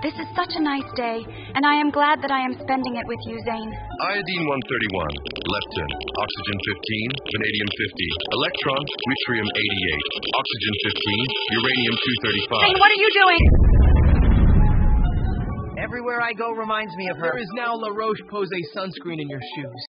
This is such a nice day, and I am glad that I am spending it with you, Zane. Iodine 131, lepton, oxygen 15, vanadium 50, electron, yttrium 88, oxygen 15, uranium 235. Zane, what are you doing? Everywhere I go reminds me of her. There is now La Roche Posay sunscreen in your shoes.